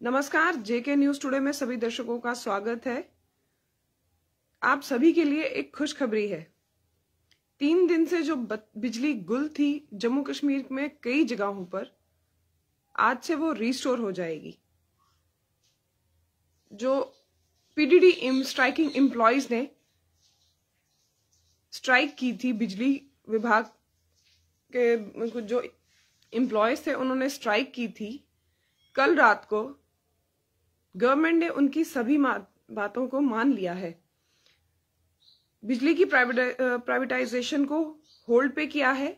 नमस्कार, जेके news today में सभी दर्शकों का स्वागत है। आप सभी के लिए एक खुशखबरी है। तीन दिन से जो बिजली गुल थी जम्मू कश्मीर में कई जगहों पर, आज से वो रिस्टोर हो जाएगी। जो पीडीडी स्ट्राइकिंग एम्प्लॉयज़ ने स्ट्राइक की थी बिजली विभाग के, जो एम्प्लॉयज़ थे, उन्होंने स्ट्राइक की थी। कल रात को गवर्नमेंट ने उनकी सभी बातों को मान लिया है। बिजली की प्राइवेटाइजेशन को होल्ड पे किया है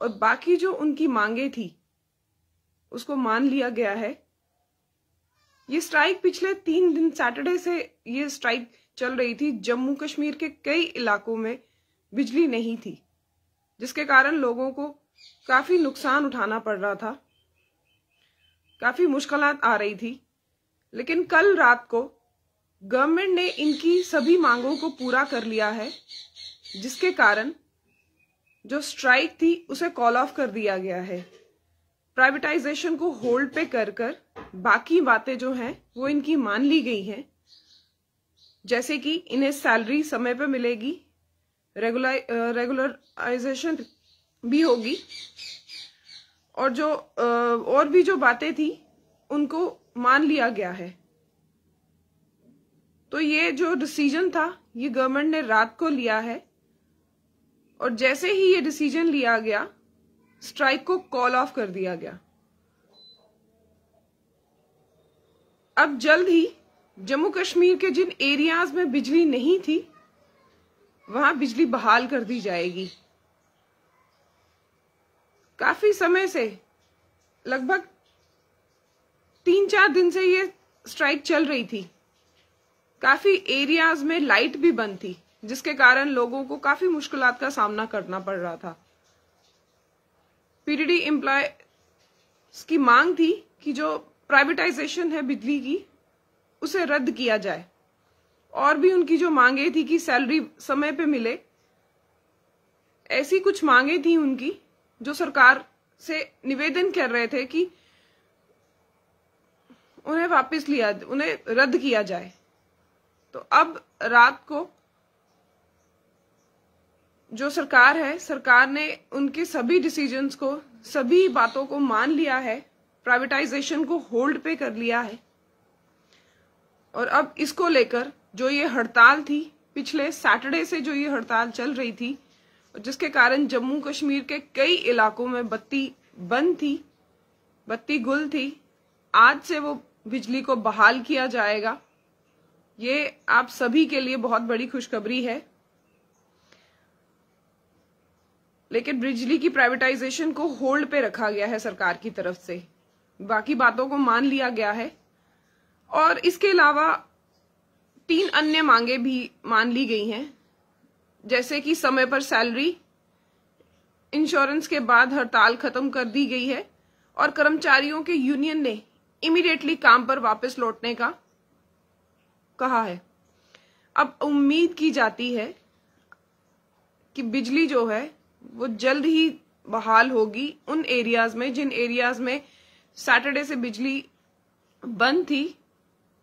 और बाकी जो उनकी मांगे थी, उसको मान लिया गया है। ये स्ट्राइक पिछले तीन दिन, सैटरडे से ये स्ट्राइक चल रही थी। जम्मू कश्मीर के कई इलाकों में बिजली नहीं थी, जिसके कारण लोगों को काफ़ी नुकसान उठाना पड़ रहा था। काफ़ी मुश्किल आ रही थी। लेकिन कल रात को गवर्नमेंट ने इनकी सभी मांगों को पूरा कर लिया है, जिसके कारण जो स्ट्राइक थी उसे कॉल ऑफ़ कर दिया गया है। प्राइवेटाइजेशन को होल्ड पे कर कर बाकी बातें जो हैं, वो इनकी मान ली गई हैं। जैसे कि इन्हें सैलरी समय पे मिलेगी रेगुलर रेगुलराइजेशन भी होगी, और जो और भी जो बातें थी, उनको मान लिया गया है। तो ये जो डिसीज़न था, ये गवर्नमेंट ने रात को लिया है। और जैसे ही ये डिसीज़न लिया गया स्ट्राइक को कॉल ऑफ़ कर दिया गया। अब जल्द ही जम्मू कश्मीर के जिन एरियाज़ में बिजली नहीं थी, वहाँ बिजली बहाल कर दी जाएगी। काफ़ी समय से लगभग तीन चार दिन से ये स्ट्राइक चल रही थी। काफ़ी एरियाज़ में लाइट भी बंद थी, जिसके कारण लोगों को काफ़ी मुश्किल का सामना करना पड़ रहा था। पीडीडी एम्प्लॉय की मांग थी कि जो प्राइवेटाइजेशन है बिजली की, उसे रद्द किया जाए। और भी उनकी जो मांगे थी कि सैलरी समय पे मिले, ऐसी कुछ मांगे थी उनकी, जो सरकार से निवेदन कर रहे थे कि उन्हें वापस लिया, उन्हें रद्द किया जाए। तो अब रात को जो सरकार है, सरकार ने उनके सभी डिसीजंस को, सभी बातों को मान लिया है प्राइवेटाइजेशन को होल्ड पे कर लिया है। और अब इसको लेकर जो ये हड़ताल थी, पिछले सैटरडे से जो ये हड़ताल चल रही थी, जिसके कारण जम्मू कश्मीर के कई इलाकों में बत्ती बंद थी, बत्ती गुल थी, आज से वो बिजली को बहाल किया जाएगा। ये आप सभी के लिए बहुत बड़ी खुशखबरी है। लेकिन बिजली की प्राइवेटाइजेशन को होल्ड पे रखा गया है सरकार की तरफ़ से। बाकी बातों को मान लिया गया है। और इसके अलावा तीन अन्य मांगे भी मान ली गई हैं। जैसे कि समय पर सैलरी इंश्योरेंस के बाद हड़ताल खत्म कर दी गई है और कर्मचारियों के यूनियन ने इमीडिएटली काम पर वापस लौटने का कहा है। अब उम्मीद की जाती है कि बिजली जो है, वो जल्द ही बहाल होगी उन एरियाज़ में, जिन एरियाज़ में सैटरडे से बिजली बंद थी।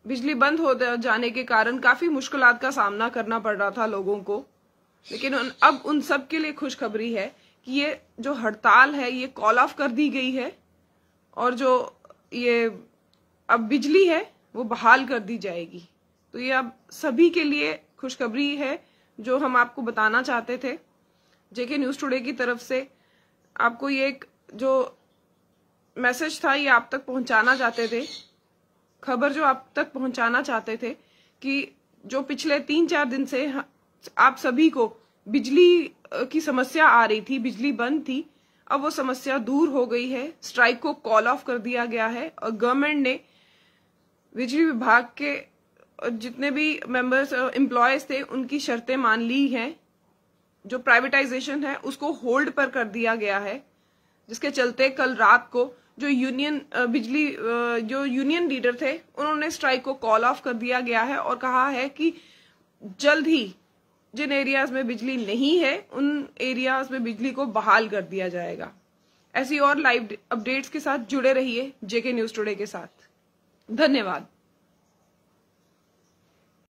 बिजली बंद हो जाने के कारण काफ़ी मुश्किल का सामना करना पड़ रहा था लोगों को। लेकिन अब उन सब के लिए खुशखबरी है कि ये जो हड़ताल है, ये कॉल ऑफ़ कर दी गई है और जो ये अब बिजली है, वो बहाल कर दी जाएगी। तो ये अब सभी के लिए खुशखबरी है, जो हम आपको बताना चाहते थे। जेके न्यूज़ टुडे की तरफ़ से आपको ये एक जो मैसेज था, ये आप तक पहुंचाना चाहते थे। खबर जो आप तक पहुंचाना चाहते थे कि जो पिछले तीन चार दिन से आप सभी को बिजली की समस्या आ रही थी, बिजली बंद थी अब वो समस्या दूर हो गई है। स्ट्राइक को कॉल ऑफ़ कर दिया गया है और गवर्नमेंट ने बिजली विभाग के जितने भी मेंबर्स एम्प्लॉयज़ थे, उनकी शर्तें मान ली हैं। जो प्राइवेटाइजेशन है, उसको होल्ड पर कर दिया गया है। जिसके चलते कल रात को जो यूनियन बिजली जो यूनियन लीडर थे, उन्होंने स्ट्राइक को कॉल ऑफ़ कर दिया गया है और कहा है कि जल्द ही जिन एरियाज़ में बिजली नहीं है, उन एरियाज़ में बिजली को बहाल कर दिया जाएगा। ऐसी और लाइव अपडेट्स के साथ जुड़े रहिए जेके न्यूज़ टुडे के साथ। धन्यवाद।